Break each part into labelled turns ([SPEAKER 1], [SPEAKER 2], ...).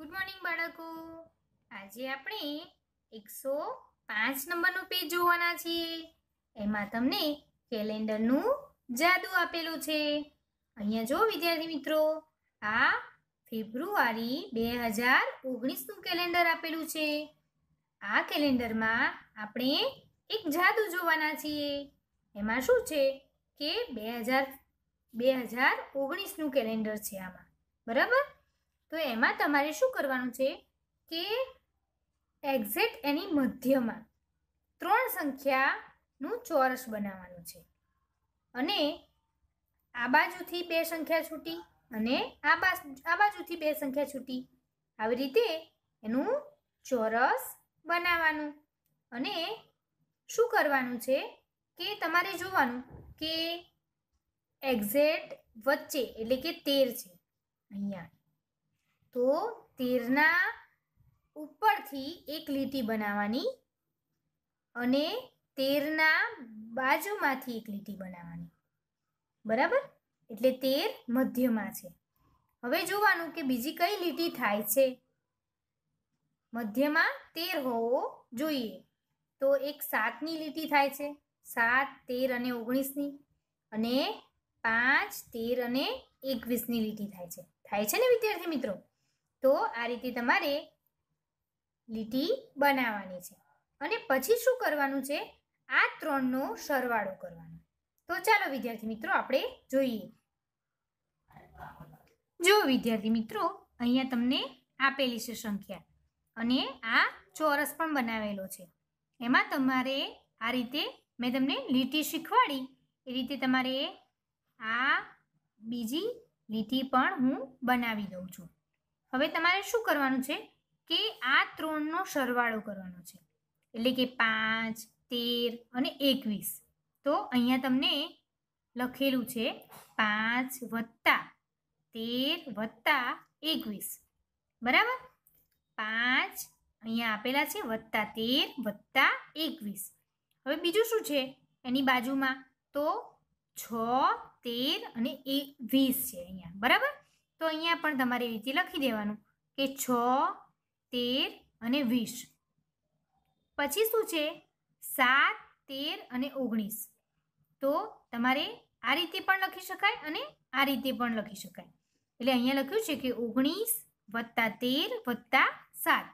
[SPEAKER 1] Good morning બાળકો. આજે આપણે એકસો પાંચ નંબરનું પેજ જોવાના છીએ. એમાં તમને કેલેન્ડરનું જાદુ આપેલું છે. અહીંયા જો, વિદ્યાર્થી મિત્રો, આ ફેબ્રુઆરી બે હજાર ઓગણીસનું કેલેન્ડર આપેલું છે. આ કેલેન્ડરમાં આપણે એક જાદુ જોવાના છીએ. એમાં શું છે કે બે હજાર બે હજાર ઓગણીસનું કેલેન્ડર છે આમાં. બરાબર? તો એમાં તમારે શું કરવાનું છે કે એક્ઝેક્ટ એની મધ્યમાં ત્રણ સંખ્યાનું ચોરસ બનાવવાનું છે. અને આ બાજુથી બે સંખ્યા છૂટી અને આ બાજુ, આ બાજુથી બે સંખ્યા છૂટી. આવી રીતે એનું ચોરસ બનાવવાનું. અને શું કરવાનું છે કે તમારે જોવાનું કે એક્ઝેક્ટ વચ્ચે એટલે કે તેર છે અહીંયા. તો તેરના ઉપરથી એક લીટી બનાવવાની અને તેરના બાજુમાંથી એક લીટી બનાવવાની. બરાબર? એટલે તેર મધ્યમાં છે. હવે જોવાનું કે બીજી કઈ લીટી થાય છે? મધ્યમાં તેર હોવો જોઈએ. તો એક સાતની લીટી થાય છે. સાત, તેર અને ઓગણીસની. અને પાંચ, તેર અને એકવીસની લીટી થાય છે. થાય છે ને વિદ્યાર્થી મિત્રો? તો આ રીતે તમારે લીટી બનાવવાની છે. અને પછી શું કરવાનું છે? આ ત્રણનો સરવાળો કરવાનો. તો ચાલો વિદ્યાર્થી મિત્રો, આપણે જોઈએ. જો વિદ્યાર્થી મિત્રો, અહીંયા તમને આપેલી છે સંખ્યા. અને આ ચોરસ પણ બનાવેલો છે. એમાં તમારે આ રીતે મેં તમને લીટી શીખવાડી. એ રીતે તમારે આ બીજી લીટી પણ હું બનાવી દઉં છું. હવે તમારે શું કરવાનું છે કે આ ત્રણનો સરવાળો કરવાનો છે. એટલે કે પાંચ, તેર અને એકવીસ. તો અહીંયા તમને લખેલું છે પાંચ વત્તા તેર વત્તા એકવીસ. બરાબર? પાંચ અહીંયા આપેલા છે વત્તા તેર વત્તા એકવીસ. હવે બીજું શું છે? એની બાજુમાં તો છ, તેર અને એક વીસ છે અહીંયા. બરાબર? તો અહીંયા પણ તમારે એ રીતે લખી દેવાનું કે છ, તેર અને વીસ. પછી શું છે? સાત, તેર અને ઓગણીસ. તો તમારે આ રીતે પણ લખી શકાય અને આ રીતે પણ લખી શકાય. એટલે અહીંયા લખ્યું છે કે ઓગણીસ વત્તા તેર વત્તા સાત.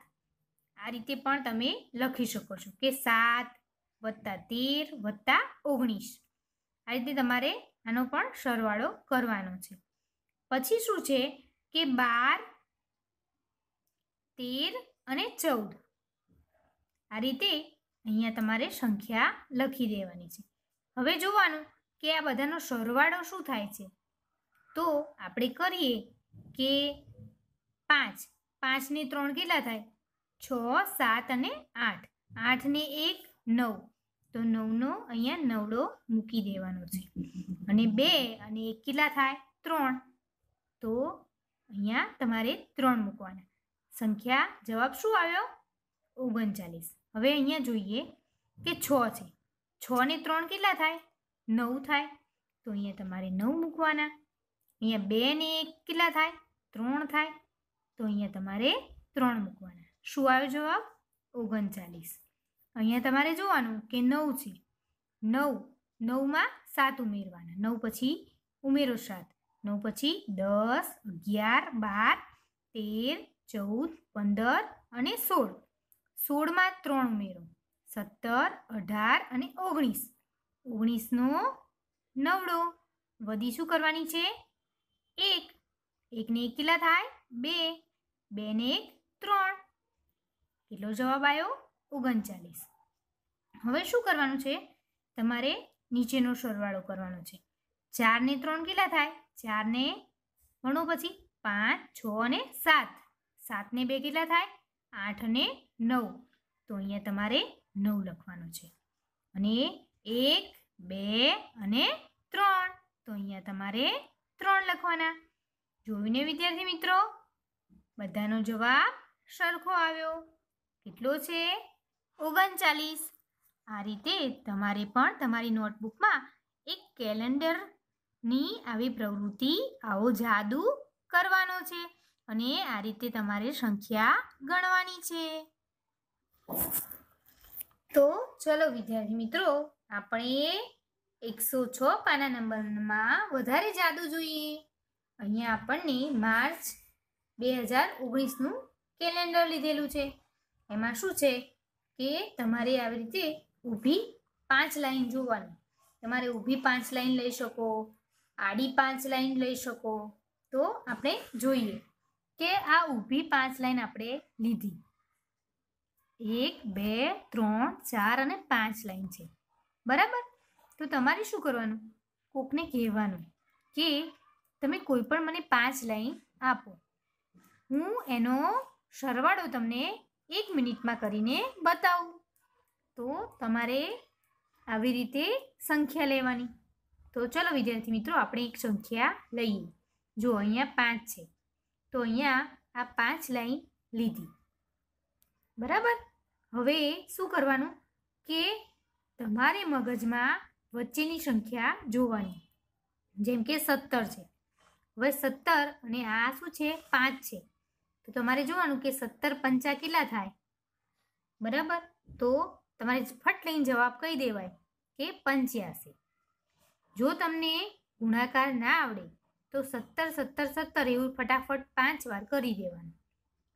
[SPEAKER 1] આ રીતે પણ તમે લખી શકો છો કે સાત વત્તા તેર વત્તા ઓગણીસ. આ રીતે તમારે આનો પણ સરવાળો કરવાનો છે. પછી શું છે કે બાર, તેર અને ચૌદ. આ રીતે અહીંયા તમારે સંખ્યા લખી દેવાની છે. હવે જોવાનું કે આ બધાનો સરવાળો શું થાય છે. તો આપણે કરીએ કે પાંચ. પાંચને ત્રણ કેટલા થાય? છ, સાત અને આઠ. આઠને એક, નવ. તો નવનો અહીંયા નવડો મૂકી દેવાનો છે. અને બે અને એક કેટલા થાય? ત્રણ. તો અહીંયા તમારે ત્રણ મૂકવાના. સંખ્યા, જવાબ શું આવ્યો? ઓગણચાલીસ. હવે અહીંયા જોઈએ કે છ છે. છ ને ત્રણ કેટલા થાય? નવ થાય. તો અહીંયા તમારે નવ મૂકવાના. અહીંયા બે ને એક કેટલા થાય? ત્રણ થાય. તો અહીંયા તમારે ત્રણ મૂકવાના. શું આવ્યો જવાબ? ઓગણચાલીસ. અહીંયા તમારે જોવાનું કે નવ છે. નવ. નવમાં સાત ઉમેરવાના. નવ પછી ઉમેરો સાત. નવ પછી દસ, અગિયાર, બાર, તેર, ચૌદ, પંદર અને સોળ. સોળમાં ત્રણ ઉમેરો. સત્તર, અઢાર અને ઓગણીસ. ઓગણીસનો નવડો. વધી શું કરવાની છે? એક. એકને એક કેટલા થાય? બે. બે ને એક ત્રણ. કેટલો જવાબ આવ્યો? ઓગણચાલીસ. હવે શું કરવાનું છે? તમારે નીચેનો સરવાળો કરવાનો છે. ચાર ને ત્રણ કેટલા થાય? ચારને ગણો પછી પાંચ, છ અને સાત. સાતને બે કેટલા થાય? આઠ અને નવ. તો અહીંયા તમારે નવ લખવાનું છે. અને એક, બે અને ત્રણ. તો અહીંયા તમારે ત્રણ લખવાના. જોયું ને વિદ્યાર્થી મિત્રો, બધાનો જવાબ સરખો આવ્યો. કેટલો છે? ઓગણચાલીસ. આ રીતે તમારે પણ તમારી નોટબુકમાં એક કેલેન્ડરની આવી પ્રવૃત્તિ આવો જાદુ કરવાનો છે અને આ રીતે તમારે સંખ્યા ગણવાની છે. તો ચલો વિદ્યાર્થી મિત્રો, આપણે એકસો છ પાના નંબરમાં વધારે જાદુ જોઈએ. અહીંયા આપણને માર્ચ બે હજાર ઓગણીસનું કેલેન્ડર લીધેલું છે. એમાં શું છે કે તમારે આવી રીતે ઊભી પાંચ લાઈન જોવાની. તમારે ઊભી પાંચ લાઈન લઈ શકો આડી પાંચ લાઈન લઈ શકો. તો આપણે જોઈએ કે આ ઊભી પાંચ લાઈન આપણે લીધી. એક, બે, ત્રણ, ચાર અને પાંચ લાઈન છે. બરાબર? તો તમારે શું કરવાનું? કોકને કહેવાનું કે તમે કોઈ પણ મને પાંચ લાઈન આપો. હું એનો સરવાળો તમને એક મિનિટમાં કરીને બતાવું. તો તમારે આવી રીતે સંખ્યા લેવાની. તો ચલો વિદ્યાર્થી મિત્રો, આપણે એક સંખ્યા લઈએ. જો અહીંયા પાંચ છે. તો અહીંયા આ પાંચ લાઈન લીધી. બરાબર? હવે શું કરવાનું? કે તમારે મગજમાં વચ્ચેની સંખ્યા જોવાની. જેમ કે સત્તર છે. હવે સત્તર અને આ શું છે? પાંચ છે. તો તમારે જોવાનું કે સત્તર પંચા કેટલા થાય? બરાબર? તો તમારે ફટ લઈને જવાબ કહી દેવાય કે પંચ્યાસી. જો તમને ગુણાકાર ના આવડે, તો સત્તર સત્તર સત્તર એવું ફટાફટ પાંચ વાર કરી દેવાનું.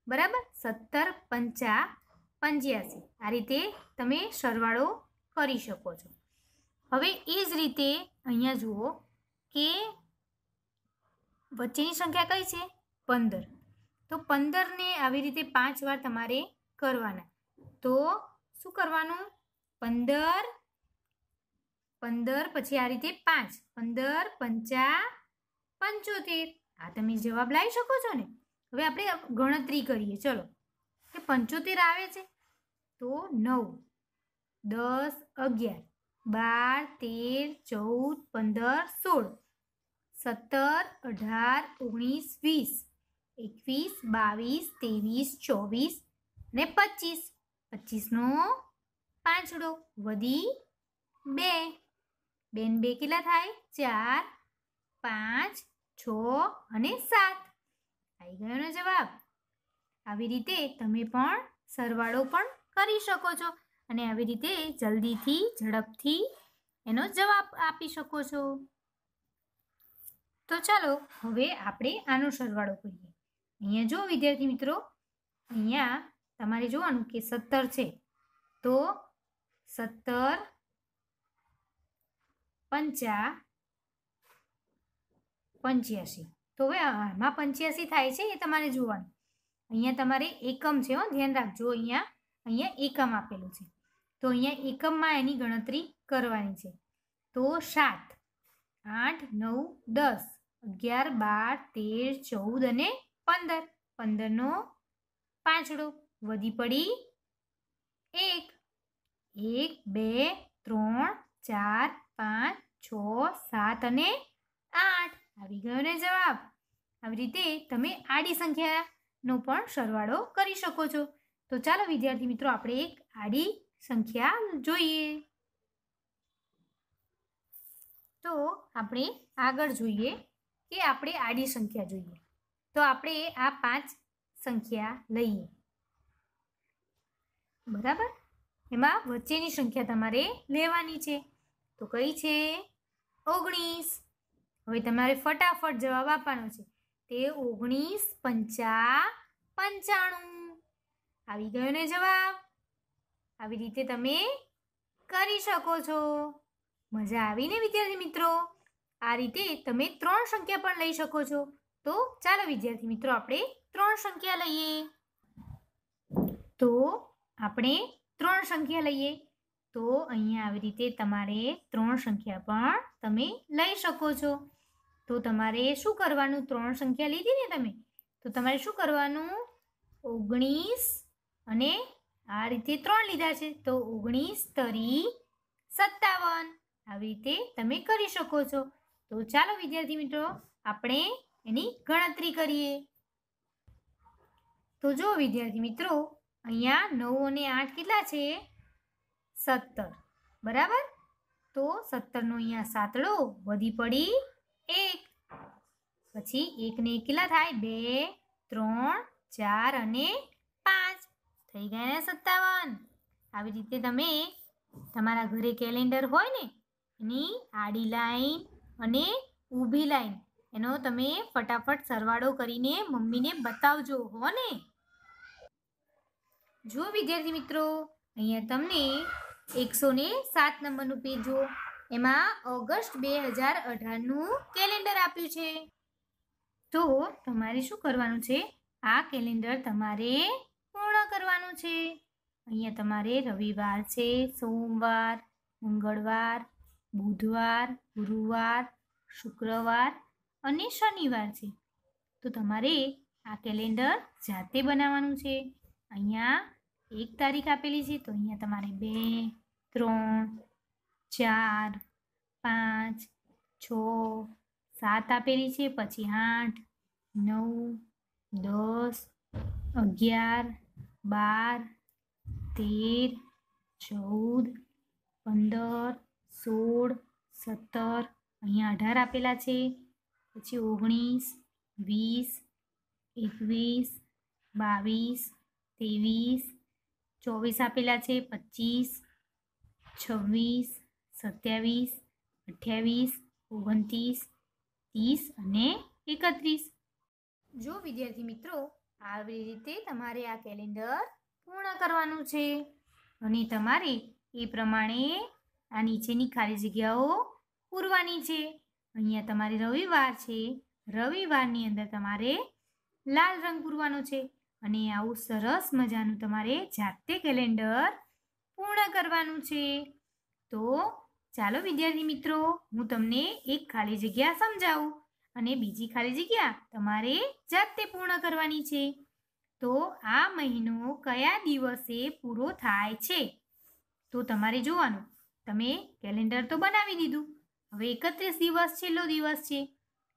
[SPEAKER 1] બરાબર? સત્તર, પંચા, પંચ્યાસી. આ રીતે તમે સરવાળો કરી શકો છો. હવે એ જ રીતે અહીંયા જુઓ કે વચ્ચેની સંખ્યા કઈ છે? પંદર. તો પંદરને આવી રીતે પાંચ વાર તમારે કરવાના. તો શું કરવાનું? પંદર પંદર, પછી આ રીતે પાંચ. પંદર, પંચા, પંચોતેર. આ તમે જવાબ લાવી શકો છો ને? હવે આપણે ગણતરી કરીએ. ચલો. કે પંચોતેર આવે છે? તો નવ. દસ, અગિયાર. બાર, તેર, ચૌદ, પંદર, સોળ. સત્તર, અઢાર, ઓગણીસ, વીસ. એકવીસ, બાવીસ, ત્રેવીસ, ચોવીસ ને પચીસ. પચીસનો પાંચડો વધી બે. બેન બે કેટલા થાય? ચાર, પાંચ, છ અને સાત. આવી ગયો ને જવાબ. આવી રીતે તમે પણ સરવાળો પણ કરી શકો છો અને આવી રીતે જલ્દીથી, ઝડપથી એનો જવાબ આપી શકો છો. તો ચાલો હવે આપણે આનો સરવાળો કરીએ. અહીંયા જો, વિદ્યાર્થી મિત્રો, અહીંયા તમારે જોવાનું કે સત્તર છે. તો સત્તર પંચા પંચ્યાસી. તો હવે આમાં પંચ્યાસી થાય છે એ તમારે જોવાનું. અહીંયા તમારે એકમ છે હો, ધ્યાન રાખજો, અહીંયા અહીંયા એકમ આપેલું છે. તો અહીંયા એકમમાં એની ગણતરી કરવાની છે. તો સાત, આઠ, નવ, દસ, અગિયાર, બાર, તેર, ચૌદ અને પંદર. પંદરનો પાંચડો. વધી પડી એક. એક, બે, ત્રણ, ચાર પાંચ, છ, સાત અને આઠ. આવી ગયો ને જવાબ. આવી રીતે તમે આડી સંખ્યાનો પણ સરવાળો કરી શકો છો. તો ચાલો વિદ્યાર્થી મિત્રો, આપણે એક આડી સંખ્યા જોઈએ. તો આપણે આગળ જોઈએ કે આપણે આડી સંખ્યા જોઈએ. તો આપણે આ પાંચ સંખ્યા લઈએ. બરાબર? એમાં વચ્ચેની સંખ્યા તમારે લેવાની છે. તો કઈ છે? ઓગણીસ. હવે તમારે ફટાફટ જવાબ આપવાનો છે. તે ઓગણીસ પંચા પંચાણું. આવી ગયો ને જવાબ? આવી રીતે તમે કરી શકો છો. મજા આવીને વિદ્યાર્થી મિત્રો? આ રીતે તમે ત્રણ સંખ્યા પણ લઈ શકો છો. તો ચાલો વિદ્યાર્થી મિત્રો, આપણે ત્રણ સંખ્યા લઈએ. તો આપણે ત્રણ સંખ્યા લઈએ. તો અહીંયા આવી રીતે તમારે ત્રણ સંખ્યા પણ તમે લઈ શકો છો. તો તમારે શું કરવાનું? ત્રણ સંખ્યા લીધી ને તમે? તો તમારે શું કરવાનું? ઓગણીસ અને આ રીતે ત્રણ લીધા છે. તો ઓગણીસ તરી સત્તાવન આવી રીતે તમે કરી શકો છો. તો ચાલો વિદ્યાર્થી મિત્રો, આપણે એની ગણતરી કરીએ. તો જો વિદ્યાર્થી મિત્રો, અહીંયા નવ અને આઠ કેટલા છે? સત્તર. બરાબર? તો સત્તરનો અહીંયા સાતડો વધી પડી એક. પછી એકને કેટલા થાય બે, ત્રણ, ચાર અને પાંચ. થઈ ગયા ને સત્તાવન. આવી રીતે તમે તમારા ઘરે કેલેન્ડર હોય ને, એની આડી લાઈન અને ઊભી લાઈન, એનો તમે ફટાફટ સરવાળો કરીને મમ્મીને બતાવજો, હો ને? જો વિદ્યાર્થી મિત્રો, અહીંયા તમને એકસો ને સાત નંબરનું પેજ જુઓ. એમાં ઓગસ્ટ બે હજાર અઢારનું કેલેન્ડર આપ્યું છે. તો તમારે શું કરવાનું છે? આ કેલેન્ડર તમારે પૂર્ણ કરવાનું છે. અહીંયા તમારે રવિવાર છે, સોમવાર, મંગળવાર, બુધવાર, ગુરુવાર, શુક્રવાર અને શનિવાર છે. તો તમારે આ કેલેન્ડર જાતે બનાવવાનું છે. અહીંયા એક તારીખ આપેલી છે, તો અહીંયા તમારે બે ત્રણ, ચાર, પાંચ, છ, સાત આપેલી છે. પછી આઠ, નવ, દસ, અગિયાર, બાર, તેર, ચૌદ, પંદર, સોળ, સત્તર. અહીંયા અઢાર આપેલા છે. પછી ઓગણીસ, વીસ, એકવીસ, બાવીસ, ત્રેવીસ, ચોવીસ આપેલા છે. પચીસ છવ્વીસ, સત્યાવીસ, અઠ્યાવીસ, ઓગણત્રીસ, ત્રીસ અને એકત્રીસ. જો વિદ્યાર્થી મિત્રો, આવી રીતે તમારે આ કેલેન્ડર પૂર્ણ કરવાનું છે અને તમારે એ પ્રમાણે આ નીચેની ખાલી જગ્યાઓ પૂરવાની છે. અહીંયા તમારે રવિવાર છે. રવિવારની અંદર તમારે લાલ રંગ પૂરવાનો છે અને આવું સરસ મજાનું તમારે જાતે કેલેન્ડર પૂર્ણ કરવાનું છે. તો ચાલો, વિદ્યાર્થી મિત્રો, હું તમને એક ખાલી જગ્યા સમજાવું અને બીજી ખાલી જગ્યા તમારે જાતે પૂર્ણ કરવાની છે. તો આ મહિનો કયા દિવસે પૂરો થાય છે? તો તમારે જોવાનું. તમે કેલેન્ડર તો બનાવી દીધું. હવે એકત્રીસ દિવસ છેલ્લો દિવસ છે.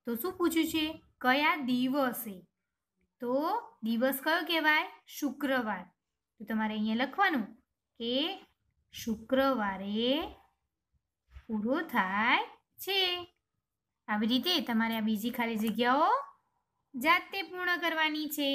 [SPEAKER 1] તો શું પૂછ્યું છે? કયા દિવસે? તો દિવસ કયો કહેવાય? શુક્રવાર. તો તમારે અહીંયા લખવાનું કે શુક્રવારે પૂરો થાય છે. આવી રીતે તમારે આ બીજી ખાલી જગ્યાઓ જાતે પૂર્ણ કરવાની છે.